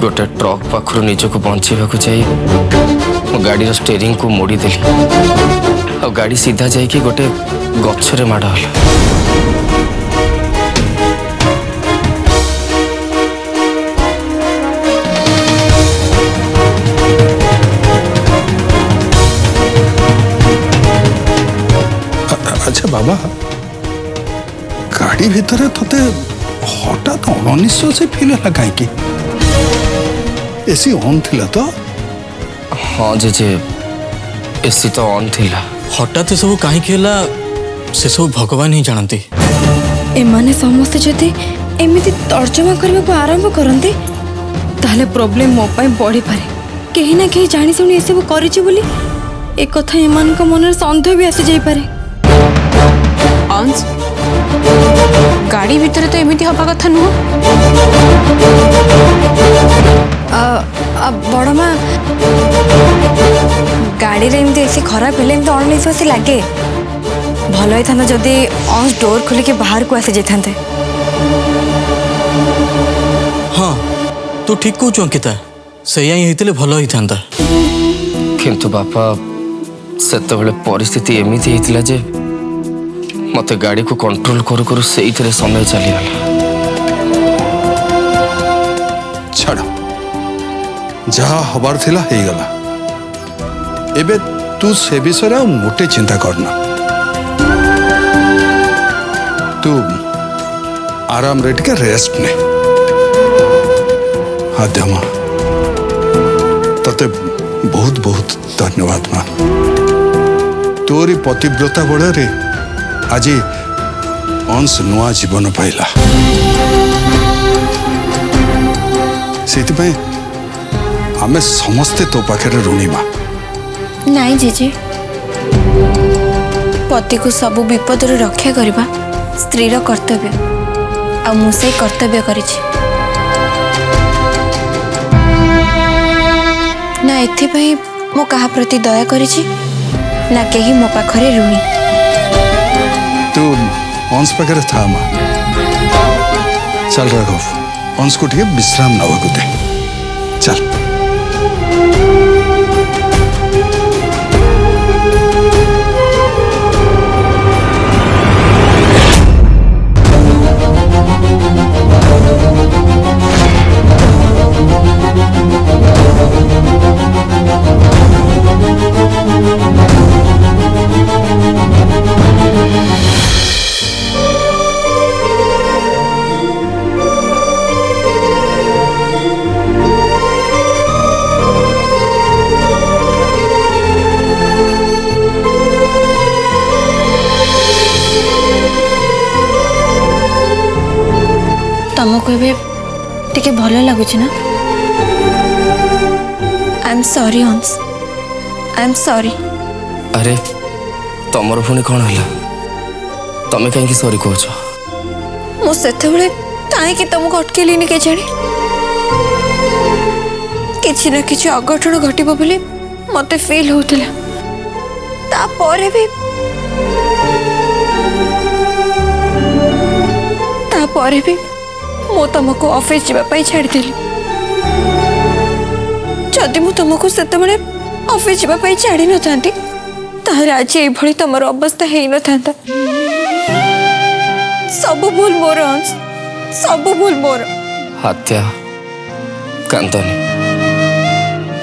ଗୋଟେ ଟ୍ରକ୍ ପାଖରୁ ନିଜକୁ ବଞ୍ଚିବାକୁ ଯାଇ ମୁଁ ଗାଡ଼ିର ଷ୍ଟେରିଂକୁ ମୋଡ଼ିଦେଲି ଆଉ ଗାଡ଼ି ସିଧା ଯାଇକି ଗୋଟେ ଗଛରେ ମାଡ଼ ହେଲା আচ্ছা বাবা গাড়ি ভিতরে তোতে হঠাৎ অনিশ্বাসে ফিরে না কাইকি এসি অন থিলা তো হ্যাঁ জেজে এসি তো অন থিলা হঠাৎ এসব কাইকি হলা সেসব ভগবান হি জানতে এমানে সমস্তে যদি এমিতি তর্জমা করিবাকু আরম্ভ করন্তি তাহলে প্রবলেম মো পাই বড়ি পারে কেহি না কেহি জানি শুনি এসব করিছি বলি এ কথা এমানক মনৰ সন্দেহ বি আসি যাই পারে बाउंस गाड़ी भितर तो एमती हवा कथा नुह बड़मा माँ गाड़ी एमती एसी खराब हेले तो अणनिश्वासी सी लगे भल ही था जदि अंश डोर खोल के बाहर को आसी जाता हाँ तू तो ठीक कौच अंकिता से ही भल होता किंतु बापा से परिस्थिति एमती होता मत गाड़ी को कंट्रोल करू करू से समय चलीगला छाड़ जहा हबार एबे तू से विषय मोटे चिंता करना तू आराम रे रेस्ट ने हाँ देमा तते बहुत बहुत धन्यवाद माँ तोरी पतिव्रता बड़े ଆଜି ଅଂଶ ନୂଆ ଜୀବନ ପାଇଲା ସେଇଥିପାଇଁ ଆମେ ସମସ୍ତେ ତୋ ପାଖରେ ଋଣିବା ନାଇଁ ଜେଜେ ପତିକୁ ସବୁ ବିପଦରୁ ରକ୍ଷା କରିବା ସ୍ତ୍ରୀର କର୍ତ୍ତବ୍ୟ ଆଉ ମୁଁ ସେଇ କର୍ତ୍ତବ୍ୟ କରିଛି ନା ଏଥିପାଇଁ ମୁଁ କାହା ପ୍ରତି ଦୟା କରିଛି ନା କେହି ମୋ ପାଖରେ ରୁହେ तो अंश पाखे था माँ चल राघव अंश को टे विश्राम को दे चल सॉरी हंस आई एम सॉरी अरे ତମର ପୁଣି କ'ଣ ହେଲା ତମେ କାହିଁକି ସରି କହୁଛ ମୁଁ ସେତେବେଳେ କାହିଁକି ତମକୁ ଅଟକେଇଲିନି କେଜାଣି କିଛି ନା କିଛି ଅଘଟଣ ଘଟିବ ବୋଲି ମୋତେ ଫିଲ୍ ହେଉଥିଲା ତାପରେ ବି ତାପରେ ବି ମୁଁ ତମକୁ ଅଫିସ୍ ଯିବା ପାଇଁ ଛାଡ଼ିଦେଲି ଯଦି ମୁଁ ତୁମକୁ ସେତେବେଳେ ଅଫିସ୍ ଯିବା ପାଇଁ ଛାଡ଼ିନଥାନ୍ତି ତାହେଲେ ଆଜି ଏଇଭଳି ତମର ଅବସ୍ଥା ହେଇନଥାନ୍ତା ସବୁ ଭୁଲ ମୋର ଅଂଶ ସବୁ ଭୁଲ ମୋର ଆତ୍ୟା କାନ୍ଦନି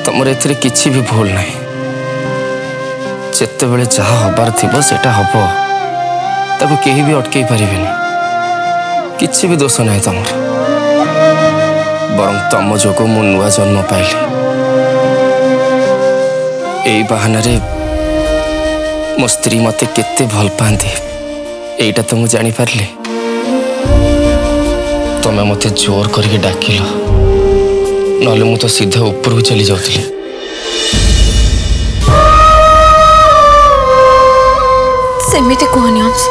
ତମର ଏଥିରେ କିଛି ବି ଭୁଲ ନାହିଁ ଯେତେବେଳେ ଯାହା ହବାର ଥିବ ସେଟା ହବ ତାକୁ କେହି ବି ଅଟକେଇ ପାରିବେନି କିଛି ବି ଦୋଷ ନାହିଁ ତମର ବରଂ ତମ ଯୋଗୁଁ ମୁଁ ନୂଆ ଜନ୍ମ ପାଇଲି ଏଇ ବାହାନାରେ ମୋ ସ୍ତ୍ରୀ ମୋତେ କେତେ ଭଲ ପାଆନ୍ତି ଏଇଟା ତ ମୁଁ ଜାଣିପାରିଲି ତମେ ମୋତେ ଜୋର କରିକି ଡାକିଲ ନହେଲେ ମୁଁ ତ ସିଧା ଉପରକୁ ଚାଲି ଯାଉଥିଲି ସେମିତି କୁହନି ଅଂଶ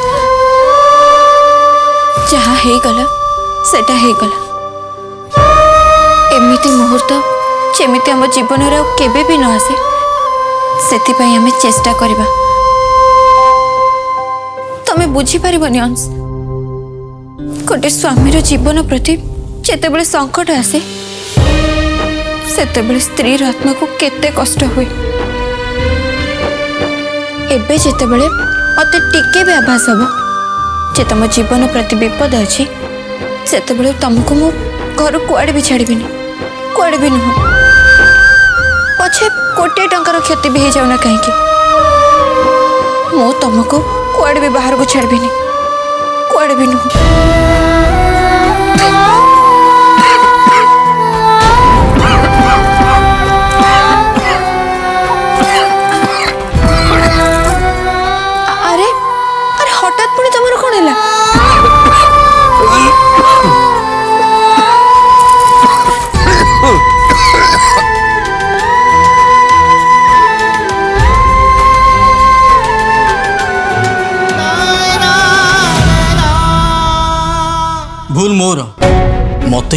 ଯାହା ହେଇଗଲା ସେଟା ହେଇଗଲା ଏମିତି ମୁହୂର୍ତ୍ତ ଯେମିତି ଆମ ଜୀବନରେ ଆଉ କେବେ ବି ନ ଆସେ ସେଥିପାଇଁ ଆମେ ଚେଷ୍ଟା କରିବା ତମେ ବୁଝିପାରିବନି ଅଂଶ ଗୋଟେ ସ୍ୱାମୀର ଜୀବନ ପ୍ରତି ଯେତେବେଳେ ସଙ୍କଟ ଆସେ ସେତେବେଳେ ସ୍ତ୍ରୀ ରତ୍ନକୁ କେତେ କଷ୍ଟ ହୁଏ ଏବେ ଯେତେବେଳେ ମୋତେ ଟିକେ ବି ଆଭାସ ହେବ ଯେ ତମ ଜୀବନ ପ୍ରତି ବିପଦ ଅଛି ସେତେବେଳେ ତମକୁ ମୁଁ ଘରୁ କୁଆଡ଼େ ବି ଛାଡ଼ିବିନି କୁଆଡ଼େ ବି ନୁହଁ ପଛେ ଗୋଟିଏ ଟଙ୍କାର କ୍ଷତି ବି ହେଇଯାଉନା କାହିଁକି ମୁଁ ତମକୁ କୁଆଡ଼େ ବି ବାହାରକୁ ଛାଡ଼ିବିନି କୁଆଡ଼େ ବି ନୁହଁ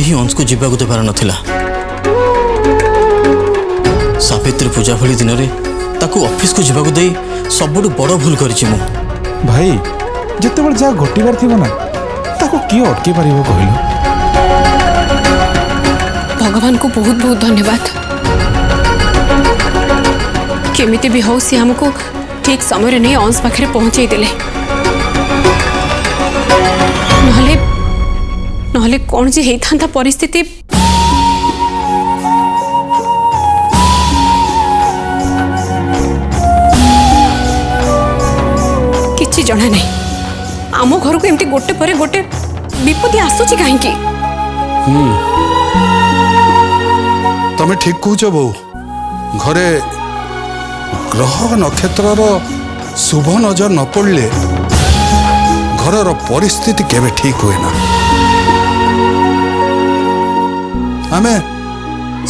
ही अंश को जवाक दे पार ना सवित्री पूजा भली दिन में अफिस् को जवाक दे सब बड़ भूल कर भाई जिते बड़े जहाँ घटवार किए अटके पार कह भगवान को बहुत बहुत धन्यवाद केमी भी हूँ सी आमको ठीक समय नहीं अंश पाखे पहुँचे ना ନହେଲେ କ'ଣ ଯେ ହେଇଥାନ୍ତା ପରିସ୍ଥିତି କିଛି ଜଣା ନାହିଁ ଆମ ଘରକୁ ଏମିତି ଗୋଟେ ପରେ ଗୋଟେ ବିପତ୍ତି ଆସୁଛି କାହିଁକି ତମେ ଠିକ କହୁଛ ବୋଉ ଘରେ ଗ୍ରହ ନକ୍ଷତ୍ରର ଶୁଭ ନଜର ନ ପଡ଼ିଲେ ଘରର ପରିସ୍ଥିତି କେବେ ଠିକ ହୁଏ ନା ଆମେ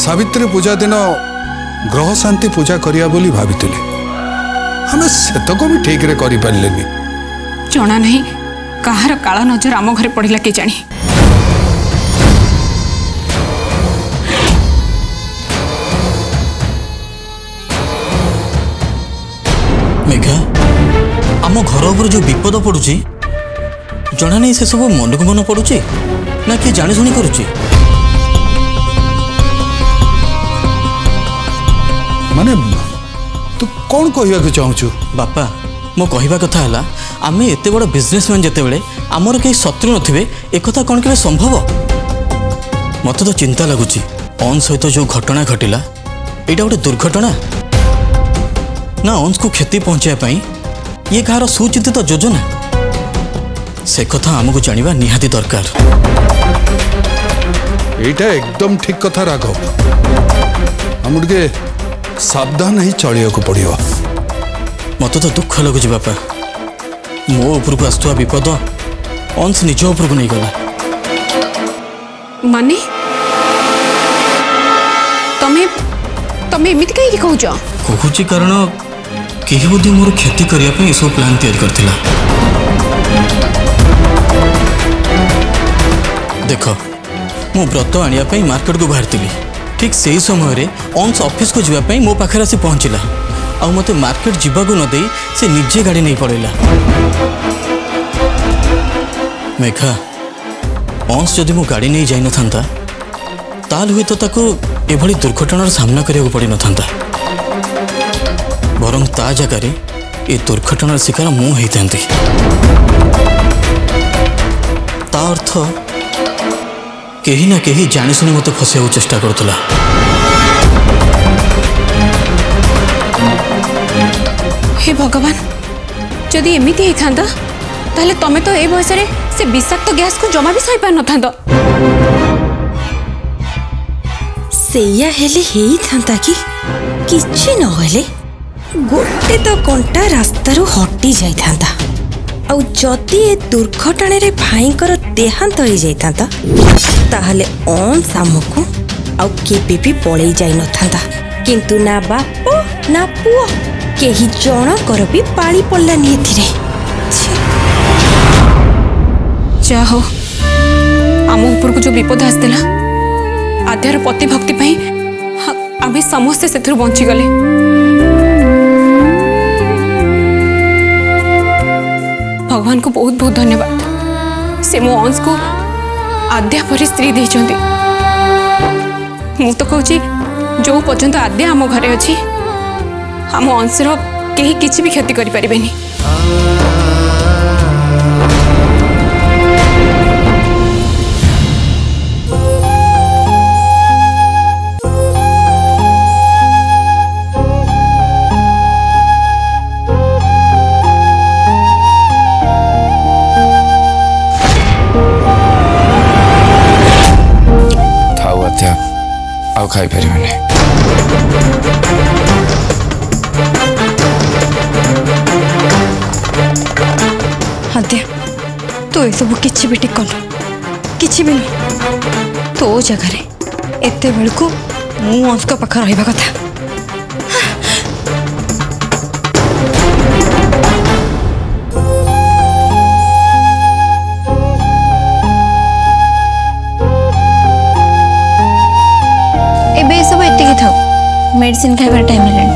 ସାବିତ୍ରୀ ପୂଜା ଦିନ ଗ୍ରହ ଶାନ୍ତି ପୂଜା କରିବା ବୋଲି ଭାବିଥିଲେ ଆମେ ସେତକ ବି ଠିକରେ କରିପାରିଲେନି ଜଣା ନାହିଁ କାହାର କାଳ ନଜର ଆମ ଘରେ ପଡ଼ିଲା କେଜାଣି ମେଘା ଆମ ଘର ଉପରେ ଯେଉଁ ବିପଦ ପଡ଼ୁଛି ଜଣା ନାହିଁ ସେସବୁ ମନକୁ ମନ ପଡ଼ୁଛି ନା କିଏ ଜାଣିଶୁଣି କରୁଛି त बापा मते बड बिनेसम्यान् जेम केही शत्रु नथ्ये एक सम्भव मत चिन्तागु अन्श सहित जो घटना घटला एट गए दुर्घटना अन्सको क्षति पहचाइवा इनार सुचिन्तित जोजना कथा आमको जाति दरकार एकदम ठिक कथा राम सावधान ही चलवाक पड़ो मत तो दुख लगुच बापा मो को आसुवा विपद अंश निज उपरक नहीं गला मानी तमें तमें कहीं कौ कह कारण कहीं बोध मोर क्षति करने सब प्लां या देख मु व्रत आने मार्केट को बाहर थी ঠিক ସେହି ସମୟରେ ଅଂଶ ଅଫିସକୁ ଯିବା ପାଇଁ ମୋ ପାଖରେ ଆସି ପହଞ୍ଚିଲା ଆଉ ମୋତେ ମାର୍କେଟ ଯିବାକୁ ନ ଦେଇ ସେ ନିଜେ ଗାଡ଼ି ନେଇ ପଳେଇଲା ମେଘା ଅଂଶ ଯଦି ମୁଁ ଗାଡ଼ି ନେଇ ଯାଇନଥାନ୍ତା ତାହେଲେ ହୁଏତ ତାକୁ ଏଭଳି ଦୁର୍ଘଟଣାର ସାମ୍ନା କରିବାକୁ ପଡ଼ିନଥାନ୍ତା ବରଂ ତା ଜାଗାରେ ଏ ଦୁର୍ଘଟଣାର ଶିକାର ମୁଁ ହେଇଥାନ୍ତି ତା ଅର୍ଥ কেহি ନା କେହି ଜାଣିଶୁଣି ମୋତେ ଫସେଇବାକୁ চেষ্টা କରୁଥିଲା হে ভগবান যদি এমিতি হইথান্ত তাহলে তুমি তো এই বয়সে সে বিষাক্ত গ্যাস গ্যাসকে জমা বি সহিপার নথান্ত সেইয়া হেলে হেইথান্তা কি কিছু নহলে গোটে তো কণ্টা রাস্তারু হটি যাই যাইথান্তা ଆଉ ଯଦି ଏ ଦୁର୍ଘଟଣାରେ ଭାଇଙ୍କର ଦେହାନ୍ତ ହେଇଯାଇଥାନ୍ତା ତାହେଲେ ଓମ୍ ସାମକୁ ଆଉ କେବେ ବି ପଳେଇ ଯାଇନଥାନ୍ତା କିନ୍ତୁ ନା ବାପ ନା ପୁଅ କେହି ଜଣଙ୍କର ବି ପାଳି ପଡ଼ିଲାନି ଏଥିରେ ଯାହା ହଉ ଆମ ଉପରକୁ ଯେଉଁ ବିପଦ ଆସିଥିଲା ଆଧ୍ୟାର ପତିଭକ୍ତି ପାଇଁ ଆମେ ସମସ୍ତେ ସେଥିରୁ ବଞ୍ଚିଗଲେ ଭଗବାନ କୁ ବହୁତ ବହୁତ ଧନ୍ୟବାଦ ସେ ମୋ ଅଂଶକୁ ଆଦ୍ୟା ପରି ସ୍ତ୍ରୀ ଦେଇଛନ୍ତି ମୁଁ ତ କହୁଛି ଯୋଉ ପର୍ଯ୍ୟନ୍ତ ଆଦ୍ୟା ଆମ ଘରେ ଅଛି ଆମ ଅଂଶର କେହି କିଛି ବି କ୍ଷତି କରିପାରିବେନି 가입하려네. ଆଦ୍ୟା ତୁ ଏସବୁ କିଛି ବି ଠିକ୍ କଲୁ କିଛି ବି ନୁହଁ ତୋ ଜାଗାରେ ଏତେବେଳକୁ ମୁଁ ଅଂଶଙ୍କ ପାଖରେ ରହିବା କଥା মেডিসিন খাইবার টাইম হলেন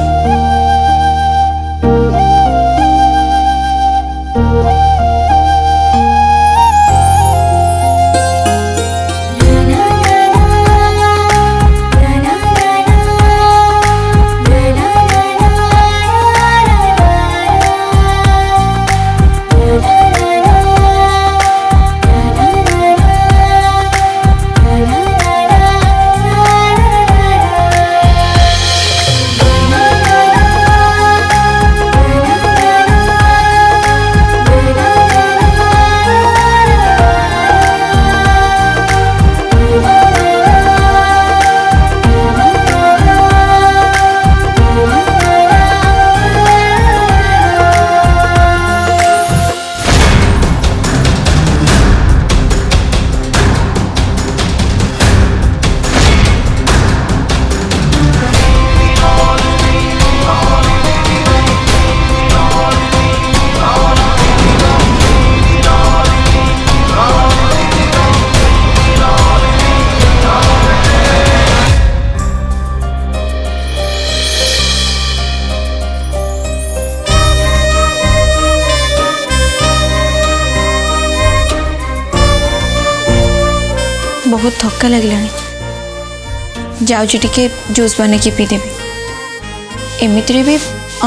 थका लगल जाऊँ जूस बन कि पीदेवि एमती भी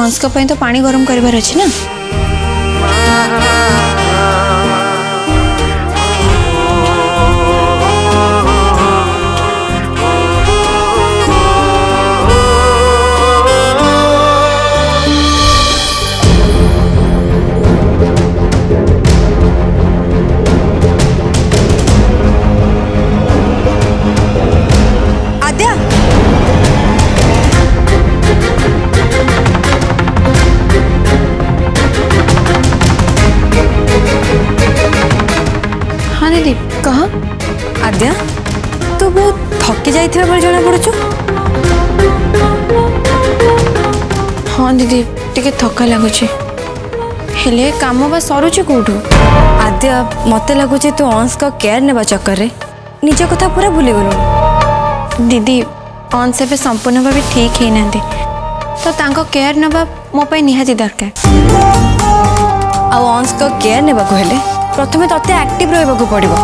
अंस्क तो पानी गरम करार अच्छे ना धक्का लगुच कम बा सर कौ आद्य मत लगुच तू अंश का केयर ने चक्कर निज कथा पूरा भूल गलु दीदी अंश एवं संपूर्ण भाव ठीक है ना तो केयर नवा मोपे निहाती दरकार आंश का केयर ने प्रथम तत्ते आक्ट रखा पड़ो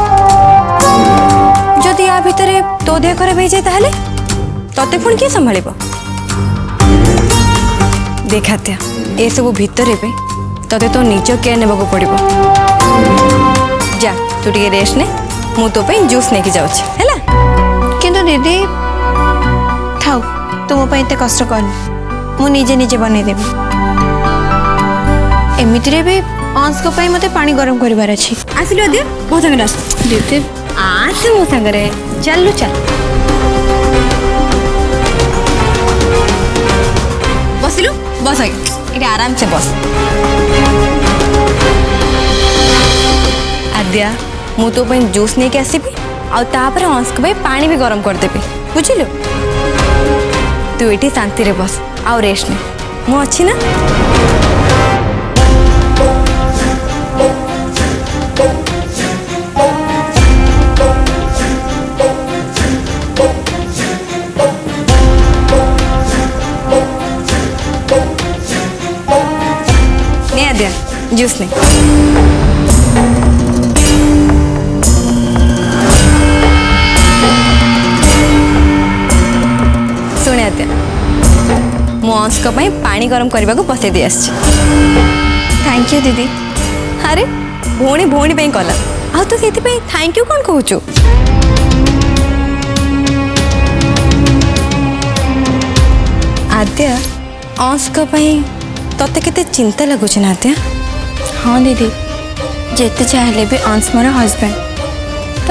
जदि या भितर तो देह खराब हो जाए तो ते पी संभा देखा त्या ଏସବୁ ଭିତରେ ବି ତତେ ତୋ ନିଜ କେୟାର ନେବାକୁ ପଡ଼ିବ ଯା ତୁ ଟିକେ ରେଷ୍ଟ ନେ ମୁଁ ତୋ ପାଇଁ ଜୁସ୍ ନେଇକି ଯାଉଛି ହେଲା କିନ୍ତୁ ଦିଦି ଥାଉ ତୁ ମୋ ପାଇଁ ଏତେ କଷ୍ଟ କରନି ମୁଁ ନିଜେ ନିଜେ ବନେଇଦେବି ଏମିତିରେ ବି ଅଂଶଙ୍କ ପାଇଁ ମୋତେ ପାଣି ଗରମ କରିବାର ଅଛି ଆସିଲୁ ଅଦିୟ ମୋ ସାଙ୍ଗରେ ଆସ ଦିଦି ଆସ ମୋ ସାଙ୍ଗରେ ଚାଲୁ ଚାଲ ବସିଲୁ ବସ ଆଜ୍ଞା इटे आराम से बस आद्या मु तो पे जूस नहीं के आसबि आपर अंश को पानी भी गरम कर करदेवि बुझिलु तू ये शांति रे बस आउ रेस्ट ले मु अच्छी ना भेजी उसने ଶୁଣେ ଆତ୍ୟା ମୁଁ ଅଂଶଙ୍କ ପାଇଁ ପାଣି ଗରମ କରିବାକୁ ବସେଇ ଦେଇ ଆସିଛି ଥ୍ୟାଙ୍କ ୟୁ ଦିଦି ଆରେ ଭଉଣୀ ଭଉଣୀ ପାଇଁ କଲା ଆଉ ତୁ ସେଥିପାଇଁ ଥ୍ୟାଙ୍କ ୟୁ କ'ଣ କହୁଛୁ ଆଦ୍ୟା ଅଂଶଙ୍କ ପାଇଁ ତତେ କେତେ ଚିନ୍ତା ଲାଗୁଛି ନା ଆଦ୍ୟା ହଁ ଦିଦି ଯେତେ ଚାହିଁଲେ ବି ଅଂଶ ମୋର ହଜବେଣ୍ଡ ତ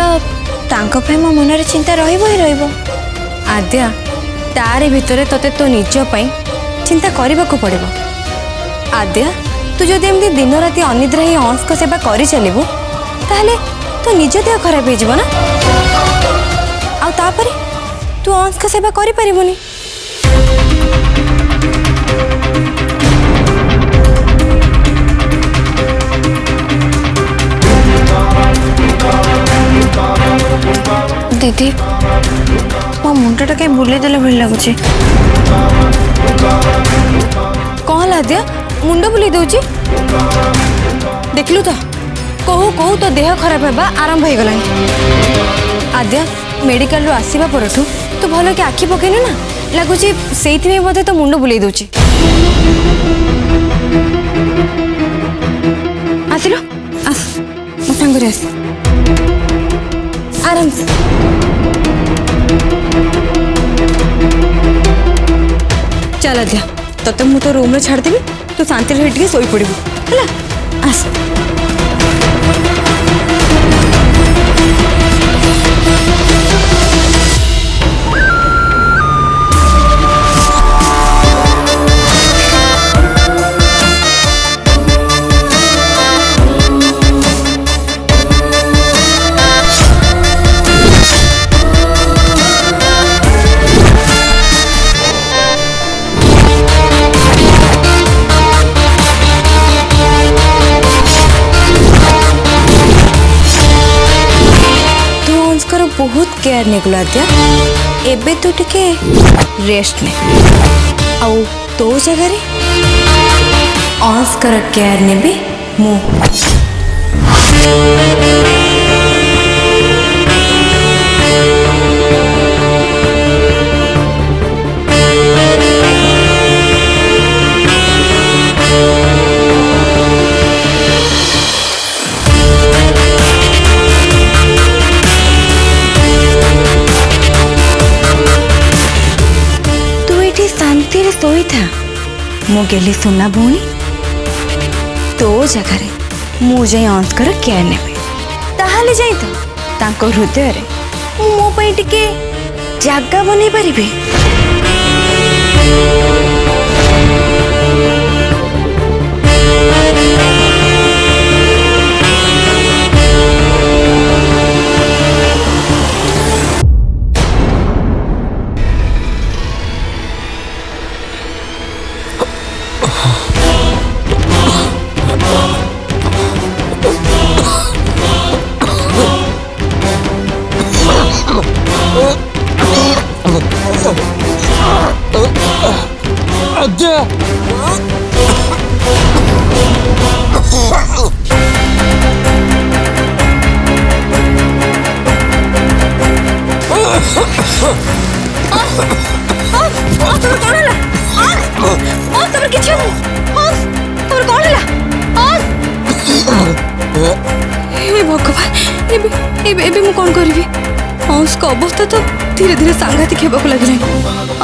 ତାଙ୍କ ପାଇଁ ମୋ ମନରେ ଚିନ୍ତା ରହିବ ହିଁ ରହିବ ଆଦ୍ୟା ତାରି ଭିତରେ ତୋତେ ତୋ ନିଜ ପାଇଁ ଚିନ୍ତା କରିବାକୁ ପଡ଼ିବ ଆଦ୍ୟା ତୁ ଯଦି ଏମିତି ଦିନରାତି ଅନିଦ୍ରା ହିଁ ଅଂଶଙ୍କ ସେବା କରିଚାଲିବୁ ତାହେଲେ ତୋ ନିଜ ଦେହ ଖରାପ ହେଇଯିବ ନା ଆଉ ତାପରେ ତୁ ଅଂଶଙ୍କ ସେବା କରିପାରିବୁନି দিদি মো মুন্ডটা কে বুলে দেলে ভাল লাগুছে কহ লাদিয়া মুন্ড বুলে দেউছি দেখিলু তো কহু কহু তো দেহ খারাপ হবা আরম্ভ হয়ে গলানি আদ্যা মেডিকাল রু আসিবা পরঠু তো ভালো কি আখি পকাইনু না লাগুছে সেইথিপাই বোধে তো মুন্ড বুলে দেউছি तो मु तो रूम तू शांति रे हिट आस केयर एबे तो टिके रेस्ट ने आउ तो जगह ऑस्कर केयर ने भी मु एमती शोई था मुझे सुना भूनी तो जगह मुझे अंतर केयर ने तो हृदय मोप जगह बन पारि Oh, oh, oh. অবস্থা তো ধীরে ধীরে সাংঘাতিক হওয়া লাগিল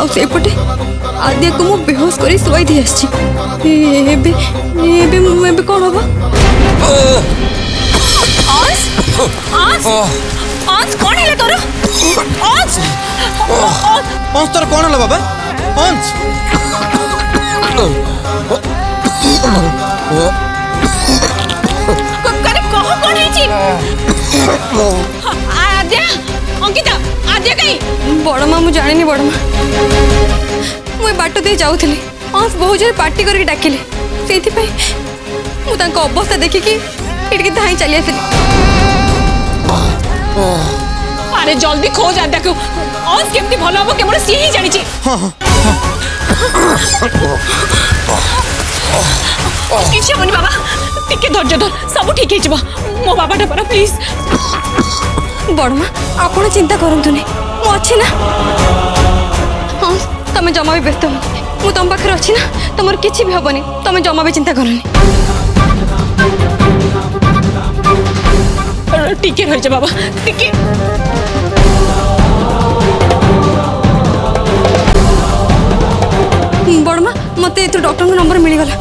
আপটে আদিয়া মু বেহোস করে শোয়াই দিয়ে আসছি এবে এবে এবে কণ হব কণ হল তোর অঞ্চ তোর কণ হল বাবা অঞ্চ কহ কণ হয়েছি बड़मा मु जानी नहीं बड़मा मु बाटो दे जाऊ थली आस बहु पार्टी करके डाकिले सेति पे अवस्था देखि कि इटकि धाई चली आसी अरे जल्दी खोज आ देखो आस केवल सी ही हाँ, हाँ, हाँ। बाबा टिके धर जदर सब ठीक हे मो बाबा डबरा प्लीज বড়মা আপনার চিন্তা করতু না মু অছি না হ্যাঁ তুমি জমা বি ব্যস্ত হো মু তোম পাখে অছি না তোমার কিছু বি হবনি তুমি জমা বি চিন্তা করনি টিকে রয়েছে বাবা টিকে বড়মা মতো এত ডক্টর নম্বর মিলিগলা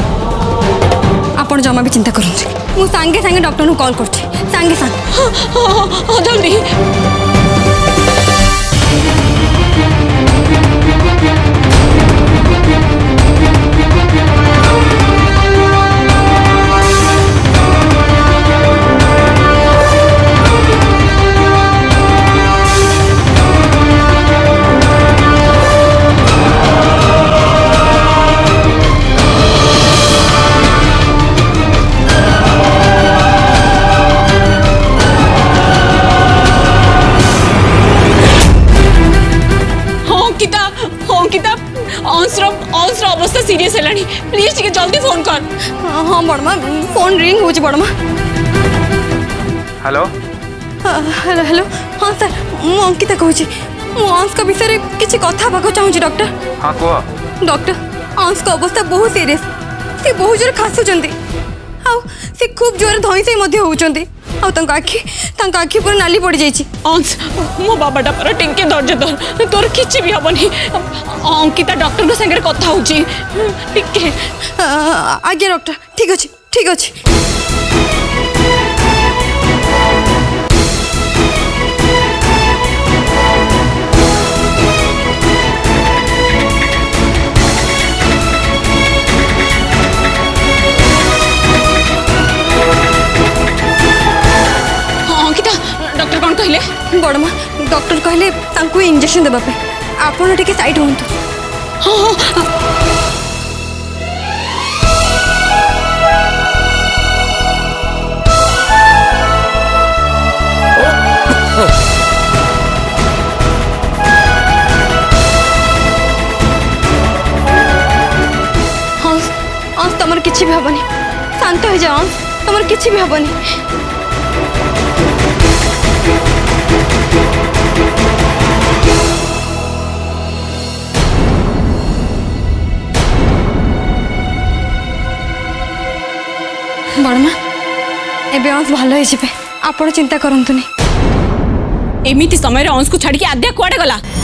আপনার জমা বি চিন্তা করুন মু সাংে সাংে ডক্টর কল করছি संगे सांग अदावली विषय किसी कथा चाहूँ डॉक्टर हाँ कह डर अंश का अवस्था बहुत सीरीयस से बहुत जोर खासुंच खूब जोर धईस आखि आखि पूरा नाली पड़ जा अंश मो बाबाटा पर टे दर्ज दर तोर कि भी हेनी अंकिता डक्टर सांगे कथ हो आज्ञा डॉक्टर ठीक अच्छे ठीक अच्छे বড় মা ডক্টর কহিলে তাঁকু ইঞ্জেকশন দেবা পাই আপন টিকে সাইড হুঁতু তোমার কিছু ভাবনি শান্ত হয়ে যাও তোমার কিছু ভাবনি अंश भल हो चिंता करमती एमती समय अंश को छाड़ी आद्या कड़े गला